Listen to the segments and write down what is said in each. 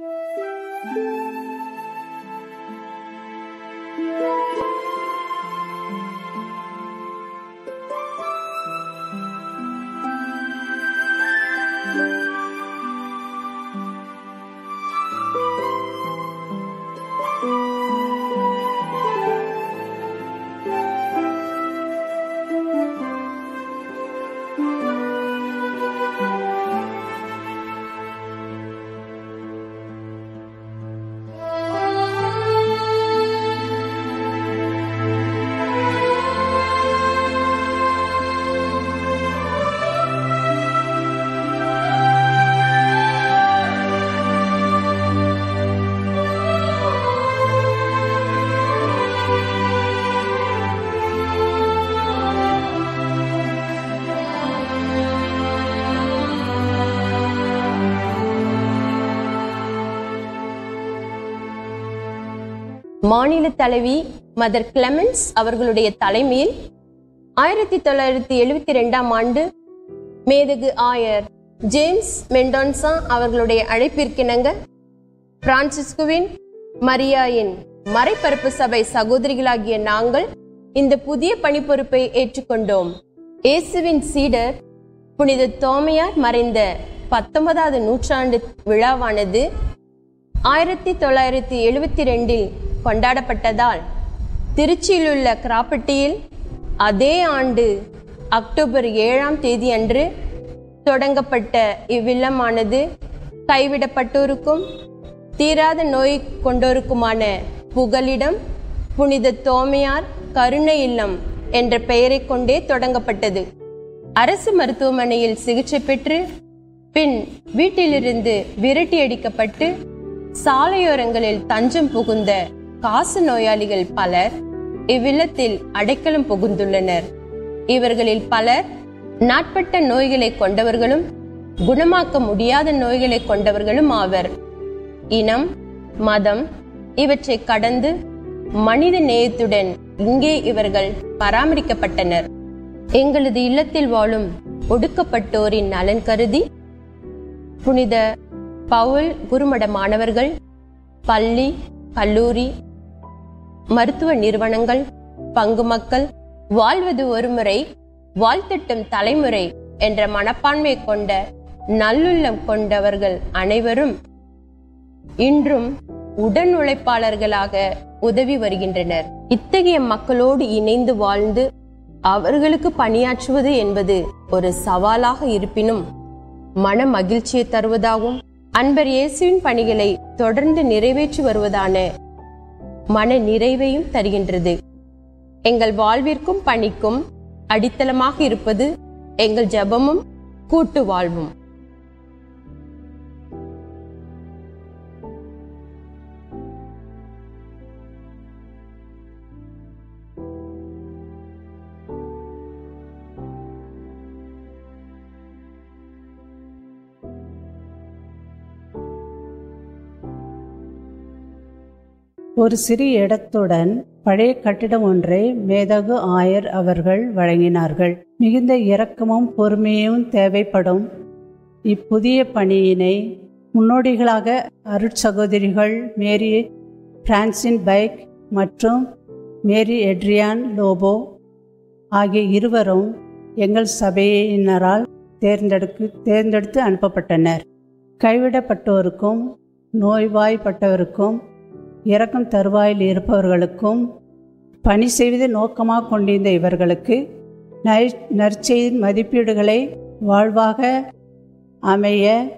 Música மாநில தலைவி மதர் கிளெமென்ஸ் அவர்களுடைய தலைமையில் ஆயிரத்தி தொள்ளாயிரத்தி எழுபத்தி ரெண்டாம் ஆண்டு மேதகு ஆயர் ஜேம்ஸ் மெண்டோன்சா அவர்களுடைய அழைப்பிற்கிணங்க பிரான்சிஸ்குவின் மரியாயின் மறைப்பரப்பு சபை சகோதரிகளாகிய நாங்கள் இந்த புதிய பணிப்பொறுப்பை ஏற்றுக்கொண்டோம். இயேசுவின் சீடர் புனித தோமையார் மறைந்த பத்தொன்பதாவது நூற்றாண்டு விழாவானது ஆயிரத்தி தொள்ளாயிரத்தி எழுபத்தி ரெண்டில் கொண்டாடப்பட்டதால் திருச்சியிலுள்ள கிராப்பட்டியில் அதே ஆண்டு அக்டோபர் ஏழாம் தேதி அன்று தொடங்கப்பட்ட இவ்வில்லமானது கைவிடப்பட்டோருக்கும். தீராத நோய் கொண்டோருக்குமான புகலிடம் புனித தோமையார் கருணை இல்லம் என்ற பெயரைக் கொண்டே தொடங்கப்பட்டது. அரசு மருத்துவமனையில் சிகிச்சை பெற்று பின் வீட்டிலிருந்து விரட்டி அடிக்கப்பட்டு சாலையோரங்களில் தஞ்சம் புகுந்த காசு நோயாளிகள் பலர் இவ்வில்லத்தில் அடைக்கலம் புகுந்துள்ளனர். இவர்களில் பலர் நாட்பட்ட நோய்களை கொண்டவர்களும் குணமாக்க முடியாத நோய்களை கொண்டவர்களும் ஆவர். இனம் மதம் இவற்றை கடந்து மனித நேயத்துடன் இங்கே இவர்கள் பராமரிக்கப்பட்டனர். எங்களது இல்லத்தில் வாழும் ஒடுக்கப்பட்டோரின் நலன் கருதி புனித பவுல் குருமட மாணவர்கள் பள்ளி கல்லூரி மருத்துவ நிறுவனங்கள் பங்கு மக்கள் வாழ்வது ஒருமுறை வாழ்த்திட்டும் தலைமுறை என்ற மனப்பான்மை கொண்ட நல்லுள்ளம் கொண்டவர்கள் அனைவரும் இன்றும் உடன் உழைப்பாளர்களாக உதவி வருகின்றனர். இத்தகைய மக்களோடு இணைந்து வாழ்ந்து அவர்களுக்கு பணியாற்றுவது என்பது ஒரு சவாலாக இருப்பினும் மன மகிழ்ச்சியை தருவதாகவும் அன்பர் இயேசுவின் பணிகளை தொடர்ந்து நிறைவேற்றி வருவதான மன நிறைவையும் தருகின்றது. எங்கள் வாழ்விற்கும் பணிக்கும் அடித்தளமாக இருப்பது எங்கள் ஜெபமும் கூட்டு வாழ்வும். ஒரு சிறிய இடத்துடன் பழைய கட்டிடம் ஒன்றை மேதகு ஆயர் அவர்கள் வழங்கினார்கள். மிகுந்த இரக்கமும் பொறுமையும் தேவைப்படும். இப்புதிய பணியினை முன்னோடிகளாக அருட்சகோதரிகள் மேரி பிரான்சின் பைக் மற்றும் மேரி எட்ரியான் லோபோ ஆகிய இருவரும் எங்கள் சபையினரால் தேர்ந்தெடுக்கு தேர்ந்தெடுத்து அனுப்பப்பட்டனர். கைவிடப்பட்டோருக்கும் நோய்வாய்ப்பட்டவருக்கும் இறக்கும் தருவாயில் இருப்பவர்களுக்கும் பணி செய்வதை நோக்கமாக கொண்டிருந்த இவர்களுக்கு நற்- நற்செய்தியின் மதிப்பீடுகளை வாழ்வாக அமைய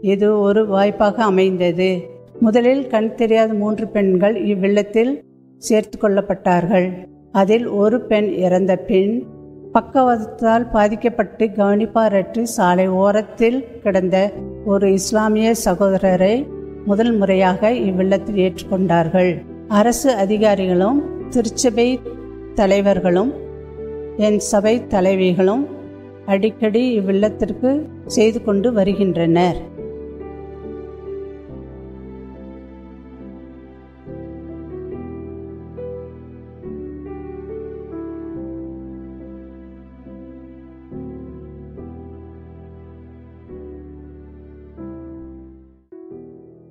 இது ஒரு வாய்ப்பாக அமைந்தது. முதலில் கண் தெரியாத மூன்று பெண்கள் இவ்வில்லத்தில் சேர்த்து கொள்ளப்பட்டார்கள். அதில் ஒரு பெண் இறந்த பின் பக்கவாதத்தால் பாதிக்கப்பட்டு கவனிப்பாரற்று சாலை ஓரத்தில் கிடந்த ஒரு இஸ்லாமிய சகோதரரை முதல் முறையாக இவ்வில்லத்தில் ஏற்றுக்கொண்டார்கள். அரசு அதிகாரிகளும் திருச்சபை தலைவர்களும் என் சபை தலைவிகளும் அடிக்கடி இவ்வில்லத்திற்கு செய்து கொண்டு வருகின்றனர்.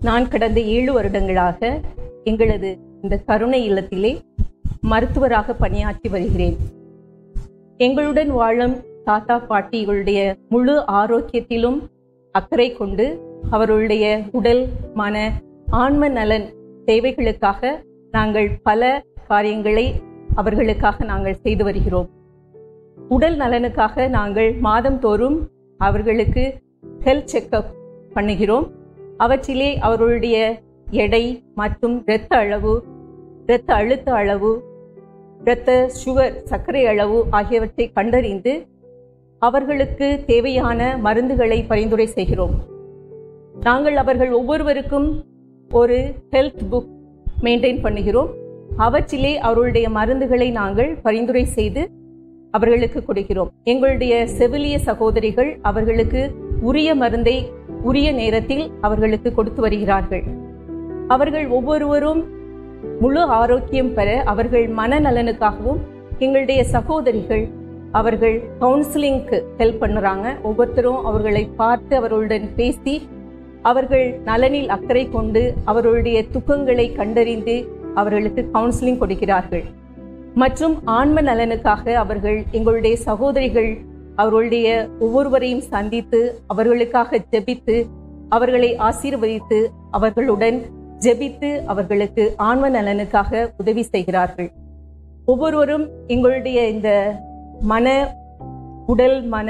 நான் கடந்த ஏழு வருடங்களாக எங்களது இந்த கருணை இல்லத்திலே மருத்துவராக பணியாற்றி வருகிறேன். எங்களுடன் வாழும் தாத்தா பாட்டிகளுடைய முழு ஆரோக்கியத்திலும் அக்கறை கொண்டு அவர்களுடைய உடல் மன ஆன்ம நலன் தேவைகளுக்காக நாங்கள் பல காரியங்களை அவர்களுக்காக நாங்கள் செய்து வருகிறோம். உடல் நலனுக்காக நாங்கள் மாதந்தோறும் அவர்களுக்கு ஹெல்த் செக்கப் பண்ணுகிறோம். அவற்றிலே அவர்களுடைய எடை மற்றும் இரத்த அளவு இரத்த அழுத்த அளவு இரத்த சுகர் சர்க்கரை அளவு ஆகியவற்றை கண்டறிந்து அவர்களுக்கு தேவையான மருந்துகளை பரிந்துரை செய்கிறோம். நாங்கள் அவர்கள் ஒவ்வொருவருக்கும் ஒரு ஹெல்த் புக் மெயின்டைன் பண்ணுகிறோம். அவற்றிலே அவர்களுடைய மருந்துகளை நாங்கள் பரிந்துரை செய்து அவர்களுக்கு கொடுக்கிறோம். எங்களுடைய செவிலிய சகோதரிகள் அவர்களுக்கு உரிய மருந்தை உரிய நேரத்தில் அவர்களுக்கு கொடுத்து வருகிறார்கள். அவர்கள் ஒவ்வொருவரும் முழு ஆரோக்கியம் பெற அவர்கள் மனநலனுக்காகவும் எங்களுடைய சகோதரிகள் அவர்கள் கவுன்சிலிங்க்கு ஹெல்ப் பண்ணுறாங்க. ஒவ்வொருத்தரும் அவர்களை பார்த்து அவர்களுடன் பேசி அவர்கள் நலனில் அக்கறை கொண்டு அவர்களுடைய துக்கங்களை கண்டறிந்து அவர்களுக்கு கவுன்சிலிங் கொடுக்கிறார்கள். மற்றும் ஆன்ம நலனுக்காக அவர்கள் எங்களுடைய சகோதரிகள் அவர்களுடைய ஒவ்வொருவரையும் சந்தித்து அவர்களுக்காக ஜெபித்து அவர்களை ஆசீர்வதித்து அவர்களுடன் ஜெபித்து அவர்களுக்கு ஆன்ம நலனுக்காக உதவி செய்கிறார்கள். ஒவ்வொருவரும் எங்களுடைய இந்த மன உடல் மன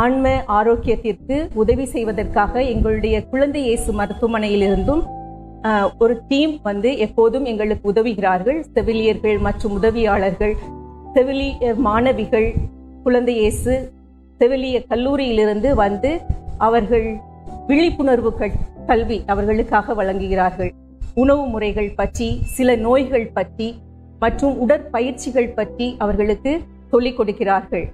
ஆன்ம ஆரோக்கியத்திற்கு உதவி செய்வதற்காக எங்களுடைய குழந்தை இயேசு மருத்துவமனையிலிருந்தும் ஒரு டீம் வந்து எப்போதும் எங்களுக்கு உதவுகிறார்கள். செவிலியர்கள் மற்றும் உதவியாளர்கள் செவிலியர் மாணவிகள் குழந்தை இயேசு செவிலிய கல்லூரியிலிருந்து வந்து அவர்கள் விழிப்புணர்வு கல்வி அவர்களுக்காக வழங்குகிறார்கள். உணவு முறைகள் பற்றி சில நோய்கள் பற்றி மற்றும் உடற்பயிற்சிகள் பற்றி அவர்களுக்கு சொல்லிக் கொடுக்கிறார்கள்.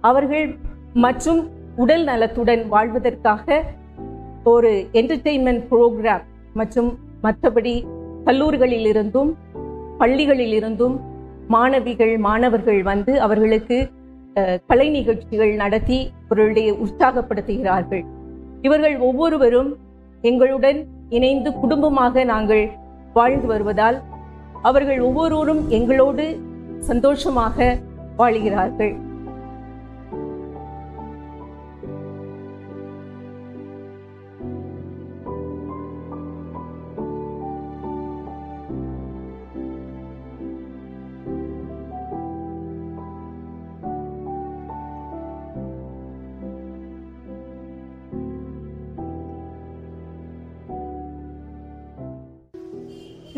அவர்கள் மற்றும் உடல் நலத்துடன் வாழ்வதற்காக ஒரு என்டர்டெயின்மெண்ட் ப்ரோக்ராம் மற்றும் மற்றபடி கல்லூரிகளிலிருந்தும் பள்ளிகளிலிருந்தும் மாணவிகள் மாணவர்கள் வந்து அவர்களுக்கு கலை நிகழ்ச்சிகள் நடத்தி அவர்களுடைய உற்சாகப்படுத்துகிறார்கள். இவர்கள் ஒவ்வொருவரும் எங்களுடன் இணைந்து குடும்பமாக நாங்கள் வாழ்ந்து வருவதால் அவர்கள் ஒவ்வொருவரும் எங்களோடு சந்தோஷமாக வாழ்கிறார்கள்.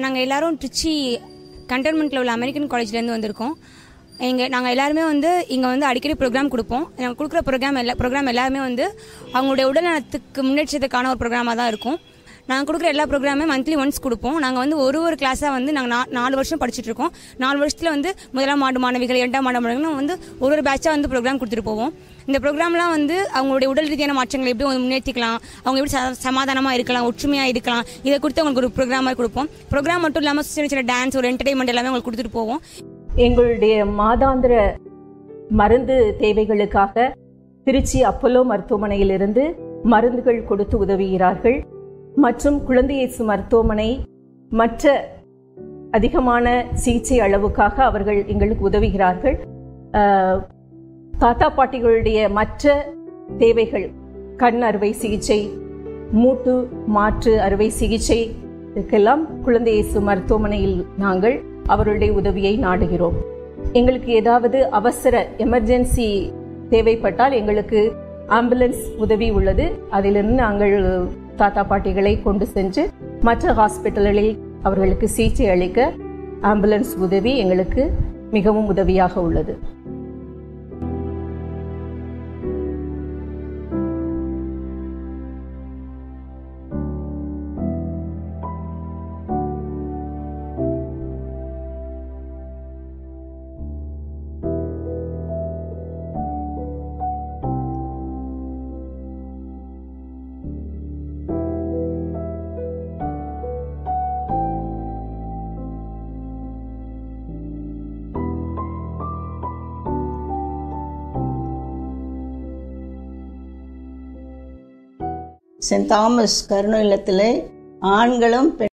நாங்கள் எல்லாரும் ட்ரிச்சி கண்டோன்மெண்ட்டில் உள்ள அமெரிக்கன் காலேஜ்லேருந்து வந்திருக்கோம். எங்கள் நாங்கள் எல்லாருமே வந்து இங்கே வந்து அடிக்கடி ப்ரோக்ராம் கொடுப்போம். நாங்கள் கொடுக்குற ப்ரோக்ராம் எல்லா ப்ரோக்ராம் எல்லாருமே வந்து அவங்களுடைய உடல்நலத்துக்கு முன்னேற்றத்துக்கான ஒரு ப்ரோக்ராமாக தான் இருக்கும். நாங்கள் கொடுக்குற எல்லா ப்ரோக்ராமே மந்த்லி ஒன்ஸ் கொடுப்போம். நாங்கள் வந்து ஒரு ஒரு கிளாஸாக வந்து நாங்கள் நா- நாலு வருஷம் படிச்சுட்டு இருக்கோம். நாலு வருஷத்தில் வந்து முதலாம் ஆண்டு மாணவிகள் இரண்டாம் ஆண்டு மாணவிகள் வந்து ஒரு ஒரு பேட்சாக வந்து ப்ரோக்ராம் கொடுத்துட்டு போவோம். இந்த ப்ரோக்ராம்லாம் வந்து அவங்களுடைய உடல் ரீதியான மாற்றங்களை எப்படி முன்னேற்றிக்கலாம் அவங்க எப்படி சமாதானமாக இருக்கலாம் ஒற்றுமையாக இருக்கலாம் இதை கொடுத்து அவங்களுக்கு ஒரு ப்ரோக்ராமாக கொடுப்போம். ப்ரோக்ராம் மட்டும் இல்லாமல் சின்ன சின்ன டான்ஸ் ஒரு என்டர்டைன்மெண்ட் எல்லாமே அவங்களுக்கு கொடுத்துட்டு போவோம். எங்களுடைய மாதாந்திர மருந்து தேவைகளுக்காக திருச்சி அப்போலோ மருத்துவமனையிலிருந்து மருந்துகள் கொடுத்து உதவுகிறார்கள். மற்றும் குழந்தையேசு மருத்துவமனை மற்ற அதிகமான சிகிச்சை அளவுக்காக அவர்கள் எங்களுக்கு உதவுகிறார்கள். தாத்தா பாட்டிகளுடைய மற்ற தேவைகள் கண் அறுவை சிகிச்சை மூட்டு மாற்று அறுவை சிகிச்சை இதுக்கெல்லாம் குழந்தை இயேசு மருத்துவமனையில் நாங்கள் அவருடைய உதவியை நாடுகிறோம். எங்களுக்கு ஏதாவது அவசர எமர்ஜென்சி தேவைப்பட்டால் எங்களுக்கு ஆம்புலன்ஸ் உதவி உள்ளது. அதிலிருந்து நாங்கள் தாத்தா பாட்டிகளை கொண்டு சென்று மற்ற ஹாஸ்பிட்டல்களில் அவர்களுக்கு சிகிச்சை அளிக்க ஆம்புலன்ஸ் உதவி எங்களுக்கு மிகவும் உதவியாக உள்ளது. சென்ட் தாமஸ் கருணை இல்லத்தில் ஆண்களும்